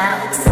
clouds.